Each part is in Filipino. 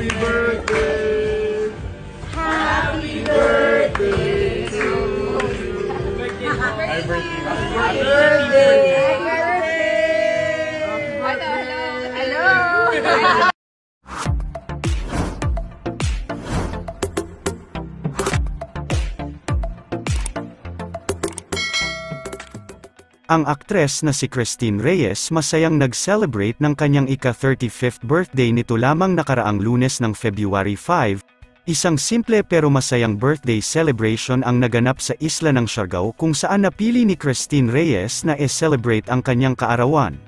Happy birthday! Ang aktres na si Christine Reyes masayang nag-celebrate ng kanyang ika-35th birthday nito lamang nakaraang lunes ng February 5, isang simple pero masayang birthday celebration ang naganap sa isla ng Siargao kung saan napili ni Christine Reyes na e-celebrate ang kanyang kaarawan.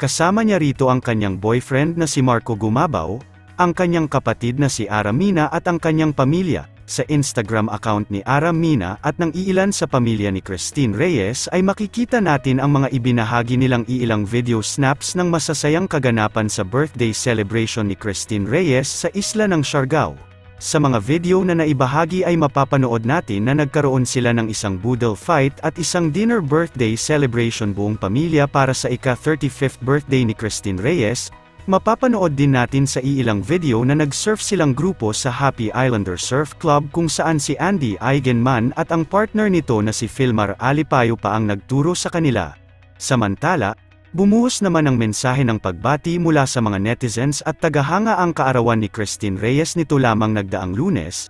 Kasama niya rito ang kanyang boyfriend na si Marco Gumabaw, ang kanyang kapatid na si Aramina at ang kanyang pamilya, sa Instagram account ni Aram Mina at ng iilan sa pamilya ni Christine Reyes ay makikita natin ang mga ibinahagi nilang iilang video snaps ng masasayang kaganapan sa birthday celebration ni Christine Reyes sa isla ng Siargao. Sa mga video na naibahagi ay mapapanood natin na nagkaroon sila ng isang boodle fight at isang dinner birthday celebration buong pamilya para sa ika-35th birthday ni Christine Reyes, Mapapanood din natin sa iilang video na nag-surf silang grupo sa Happy Islander Surf Club kung saan si Andy Eigenman at ang partner nito na si Filmar Alipayo pa ang nagturo sa kanila. Samantala, bumuhos naman ang mensahe ng pagbati mula sa mga netizens at tagahanga ang kaarawan ni Christine Reyes nito lamang nagdaang lunes,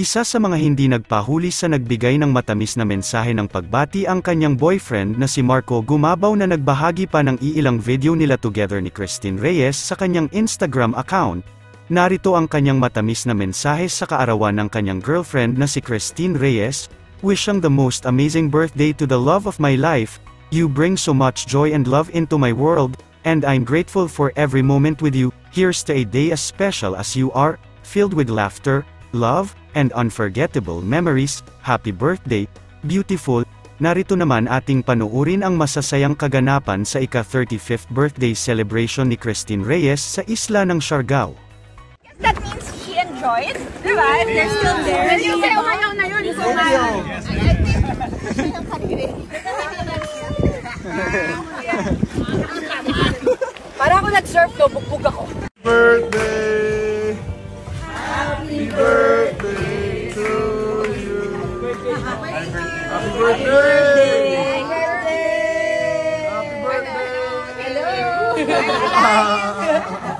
isa sa mga hindi nagpahuli sa nagbigay ng matamis na mensahe ng pagbati ang kanyang boyfriend na si Marco Gumabaw na nagbahagi pa ng iilang video nila together ni Christine Reyes sa kanyang Instagram account. Narito ang kanyang matamis na mensahe sa kaarawan ng kanyang girlfriend na si Christine Reyes, Wishing the most amazing birthday to the love of my life, you bring so much joy and love into my world, and I'm grateful for every moment with you, here's to a day as special as you are, filled with laughter, love, and unforgettable memories, happy birthday, beautiful, narito naman ating panuurin ang masasayang kaganapan sa ika-35th birthday celebration ni Christine Reyes sa isla ng Siargao. That means she enjoyed, di ba? If they're still there. Yung sayaw-sayaw na yun. So, Para ako nag-surf to, bugbog ako. Happy birthday! Happy birthday! Hello!